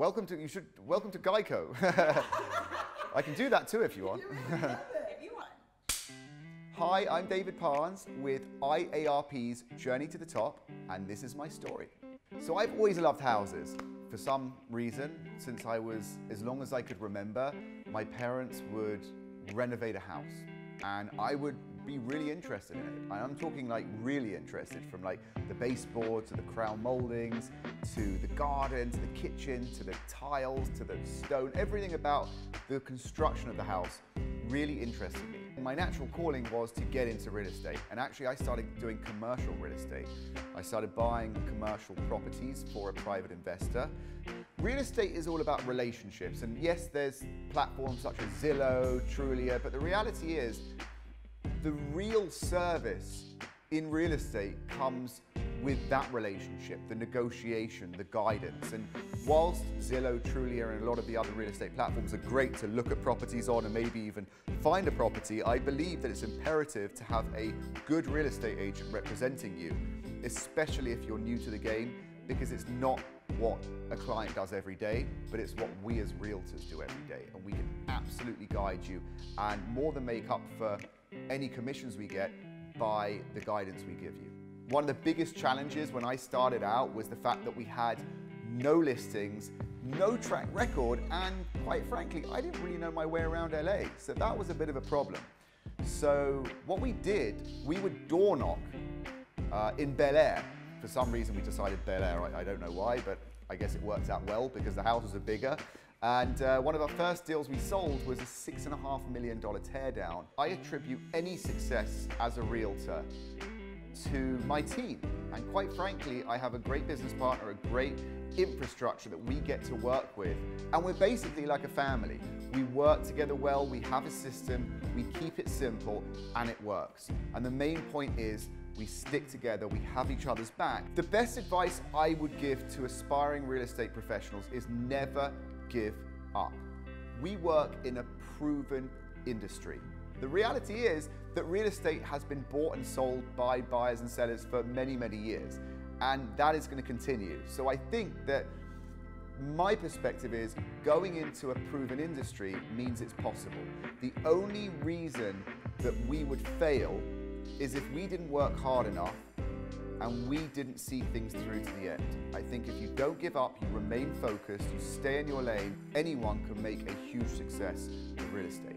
welcome to you should welcome to Geico. I can do that too if you want. if you want. Hi, I'm David Parnes with IARP's Journey to the Top, and this is my story. So I've always loved houses. For some reason, since I was as long as I could remember, my parents would renovate a house, and I would be really interested in it. And I'm talking like really interested from like the baseboard to the crown moldings to the garden to the kitchen to the tiles to the stone, everything about the construction of the house really interested me. My natural calling was to get into real estate and actually I started doing commercial real estate. I started buying commercial properties for a private investor. Real estate is all about relationships and yes there's platforms such as Zillow, Trulia, but the reality is the real service in real estate comes with that relationship, the negotiation, the guidance. And whilst Zillow, Trulia, and a lot of the other real estate platforms are great to look at properties on and maybe even find a property, I believe that it's imperative to have a good real estate agent representing you, especially if you're new to the game, because it's not what a client does every day, but it's what we as realtors do every day. And we can absolutely guide you and more than make up for any commissions we get by the guidance we give you. One of the biggest challenges when I started out was the fact that we had no listings, no track record, and quite frankly, I didn't really know my way around LA. So that was a bit of a problem. So what we did, we would door knock uh, in Bel Air. For some reason, we decided Bel Air. I, I don't know why, but I guess it worked out well because the houses are bigger and uh, one of our first deals we sold was a six and a half million dollar teardown. I attribute any success as a realtor to my team. And quite frankly, I have a great business partner, a great infrastructure that we get to work with. And we're basically like a family. We work together well, we have a system, we keep it simple, and it works. And the main point is we stick together, we have each other's back. The best advice I would give to aspiring real estate professionals is never give up. We work in a proven industry. The reality is that real estate has been bought and sold by buyers and sellers for many, many years, and that is going to continue. So I think that my perspective is going into a proven industry means it's possible. The only reason that we would fail is if we didn't work hard enough and we didn't see things through to the end. I think if you don't give up, you remain focused, you stay in your lane, anyone can make a huge success with real estate.